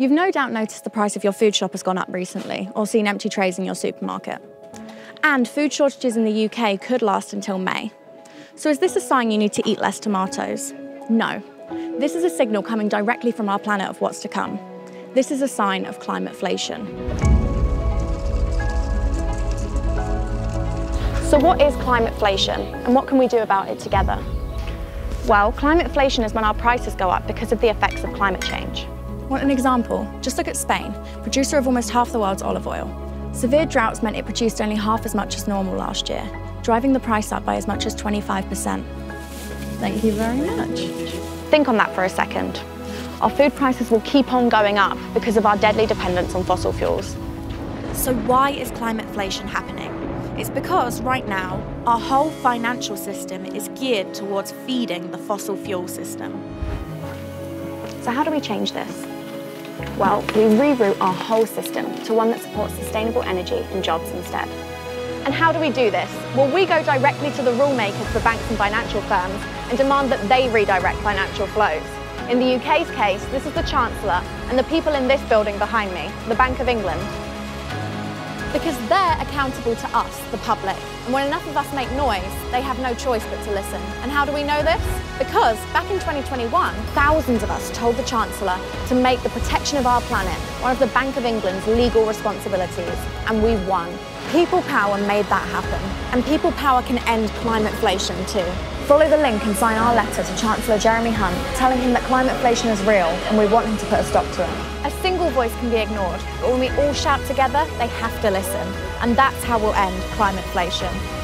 You've no doubt noticed the price of your food shop has gone up recently, or seen empty trays in your supermarket. And food shortages in the UK could last until May. So is this a sign you need to eat less tomatoes? No. This is a signal coming directly from our planet of what's to come. This is a sign of climateflation. So what is climateflation and what can we do about it together? Well, climateflation is when our prices go up because of the effects of climate change. Want an example? Just look at Spain, producer of almost half the world's olive oil. Severe droughts meant it produced only half as much as normal last year, driving the price up by as much as 25%. Thank you very much. Think on that for a second. Our food prices will keep on going up because of our deadly dependence on fossil fuels. So why is climateflation happening? It's because right now, our whole financial system is geared towards feeding the fossil fuel system. So how do we change this? Well, we reroute our whole system to one that supports sustainable energy and jobs instead. And how do we do this? Well, we go directly to the rule makers for banks and financial firms and demand that they redirect financial flows. In the UK's case, this is the Chancellor and the people in this building behind me, the Bank of England. Because they're accountable to us, the public. And when enough of us make noise, they have no choice but to listen. And how do we know this? Because back in 2021, thousands of us told the Chancellor to make the protection of our planet one of the Bank of England's legal responsibilities. And we won. People Power made that happen. And People Power can end climateflation too. Follow the link and sign our letter to Chancellor Jeremy Hunt telling him that climateflation is real and we want him to put a stop to it. A single voice can be ignored, but when we all shout together, they have to listen. And that's how we'll end climateflation.